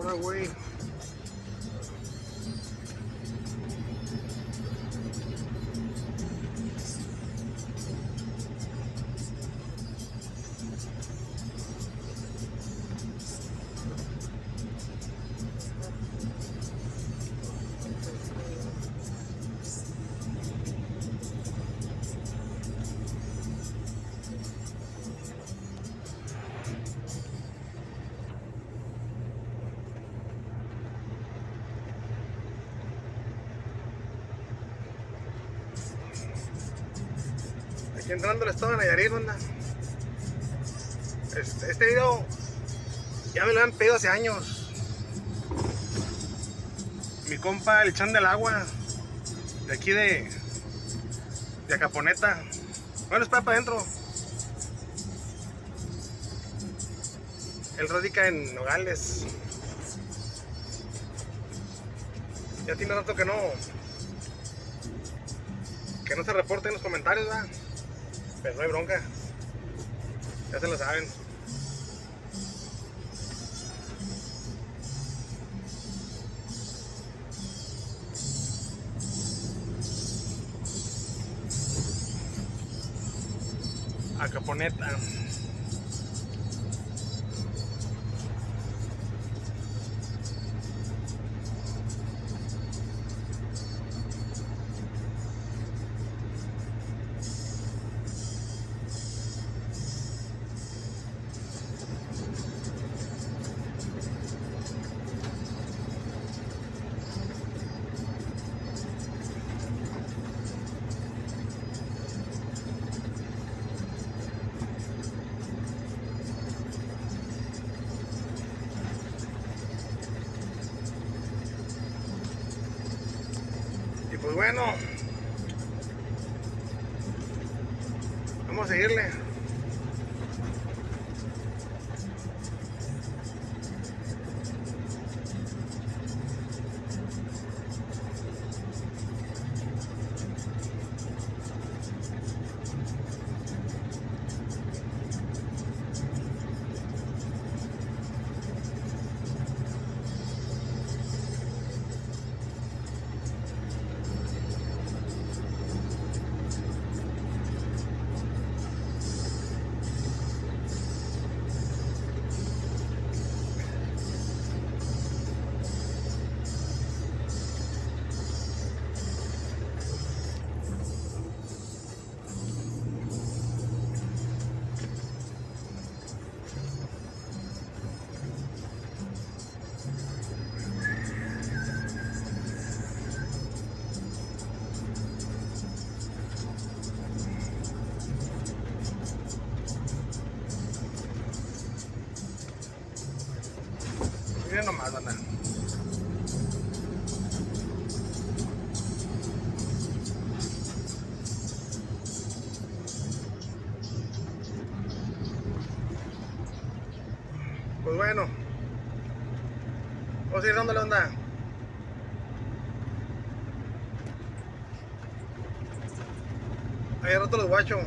What are we? Aquí entrando al estado de Nayarit, banda. Este, video ya me lo han pedido hace años. Mi compa, el chan del agua, de aquí de, de Acaponeta. Bueno, está para adentro. Él radica en Nogales. Ya tiene rato que no que no se reporte en los comentarios, ¿verdad? Pero no hay bronca. Ya se lo saben. A pues bueno, vamos a seguirle. Miren nomás, banda. Pues bueno. Vamos a ir dándole onda. Ahí rato los guacho.